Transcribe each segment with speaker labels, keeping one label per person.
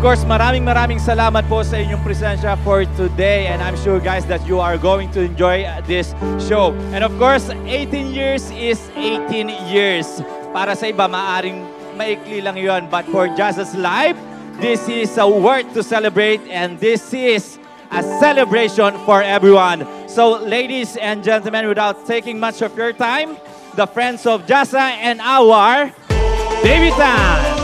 Speaker 1: course, maraming maraming salamat po sa inyong presensya for today and I'm sure guys that you are going to enjoy this show. And of course, 18 years is 18 years. Para sa iba, maaring maikli lang yon but for Jazz's life, this is a worth to celebrate and this is a celebration for everyone. So ladies and gentlemen, without taking much of your time, the friends of Jasa and our David Tan.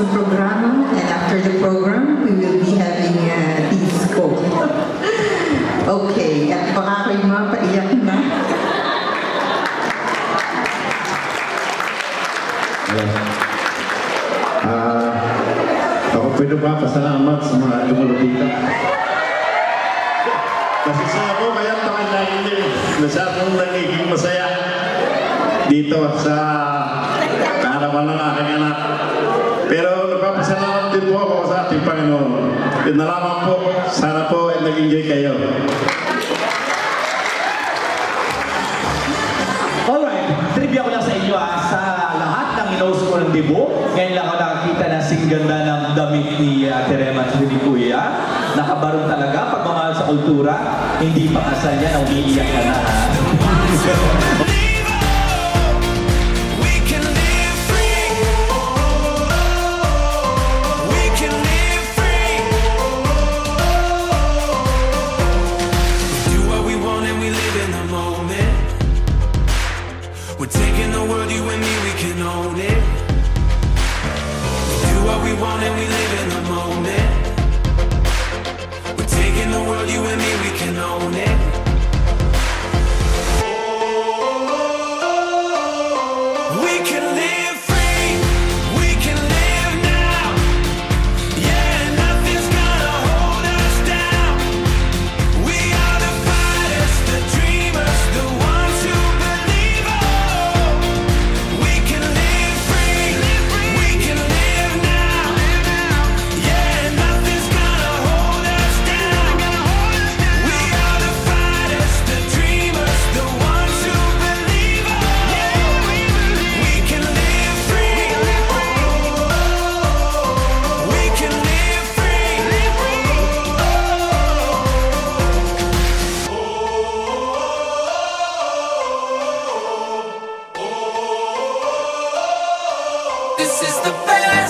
Speaker 2: Ang programa. And after the program, we will be having a disco. okay, at baka kayo mapaiyak na.
Speaker 3: Ah, ako pwede ba pasalamat sa mga lumalapita. Kasi sa ako, kaya taman na hindi masyadong nagiging masaya dito sa karawan ng aking anak. Pinalaman po, sana po ay nag-enjoy kayo.
Speaker 4: Alright, trivia ko lang sa inyo ah, sa lahat ng inos ko ng debo, ngayon lang ako nakakita na singganda ng damit ni uh, Terema at ni Kuya. Nakabarong talaga, pagmamahal sa kultura, hindi pa kasal yan, umiiyak ka na ha.
Speaker 5: live in the moment. We're taking the world, you and me, we can own it. We do what we want and we live in the moment. We're taking the world, you and me, we can own it.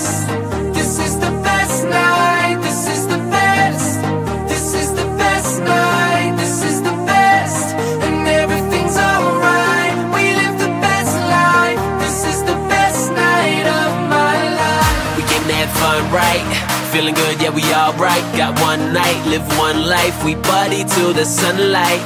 Speaker 5: です。Alright.
Speaker 6: Got one night, live one life. We party till the sunlight.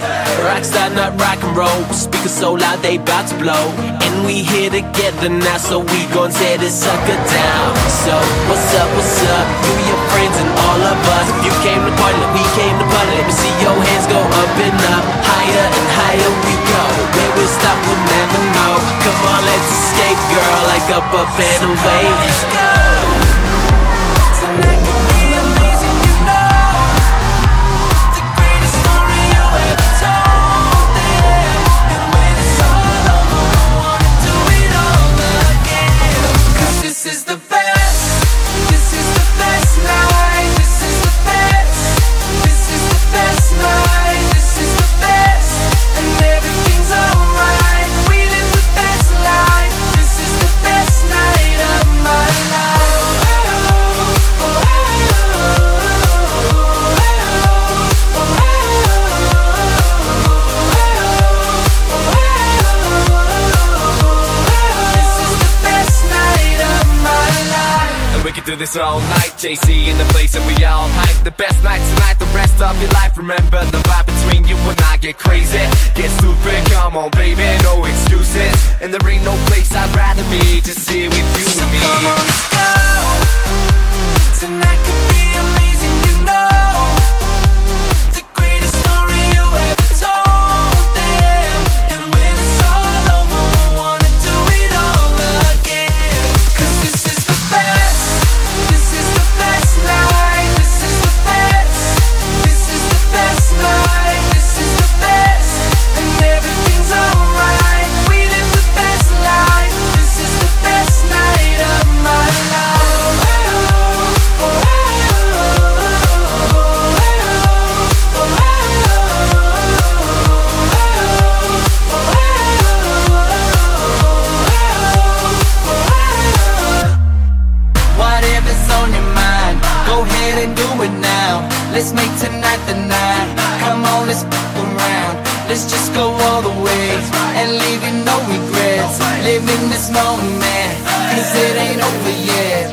Speaker 6: Rockstar, not rock and roll. Speakers so loud, they bout to blow. And we here together now, so we gon' tear this sucker down. So, what's up, what's up? You, your friends, and all of us. If you came to party, we came to party. Let me see your hands go up and up. Higher and higher we go. Where we stop, we'll never know. Come on, let's escape, girl. Like up, up and away.
Speaker 7: This all night. JC in the place and we all hype. The best night tonight, the rest of your life. Remember the vibe between you and I. Get crazy, get stupid. Come on, baby, no excuses. And there ain't no place I'd rather be. Just here with you and me.
Speaker 5: Come on, let's go. Tonight could be amazing, go all the way and leave you no regrets. Live in this moment, cause it ain't over yet.